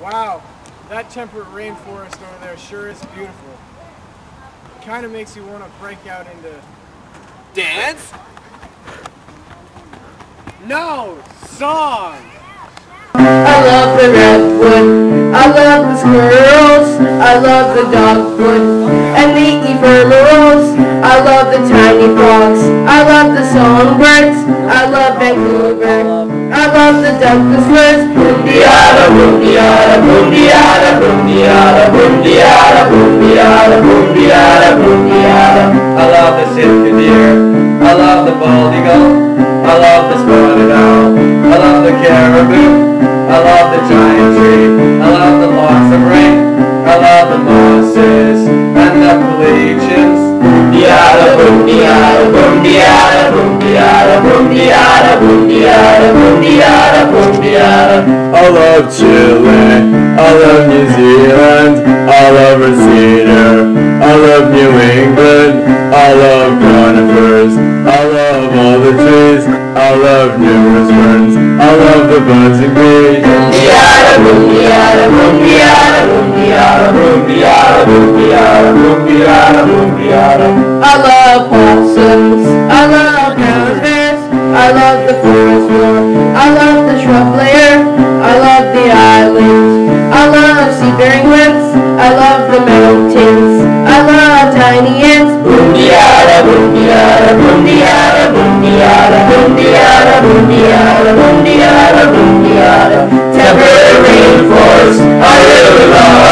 Wow, that temperate rainforest over there sure is beautiful. Kind of makes you want to break out into... Dance? No! Song! I love the redwood, I love the squirrels, I love the dogwood, and the ephemerals. I love the tiny frogs, I love the songbirds, I love Vancouver, I love the Douglas firs. Boom-diada, boom-diada, boom-diada, boom-diada, boom-diada, boom-diada, boom-diada, boom-diada. I love the Sitka deer, I love the bald eagle, I love the spotted owl, I love the caribou, I love the giant tree, I love the loss of rain, I love the mosses and the Appalachians. Boom-diada, boom-diada, boom-diada, boom-diada, boom-diada, boom-diada. I love Chile, I love New Zealand, I love Red Cedar, I love New England, I love conifers, I love all the trees, I love numerous ferns, I love the buzzing bee. Boom-diada, boom-diada, boom-diada, boom-diada, boom-diada, boom-diada, boom-diada, boom-diada. I love I love the forest floor. I love the shrub layer. I love the islands. I love sea-bearing. I love the mountains. I love tiny ants. Boom-diada, boom-diada, boom-diada, boom-diada, boom-diada, boom-diada, boom-diada, boom-diada. Temperate rainforest. I really love.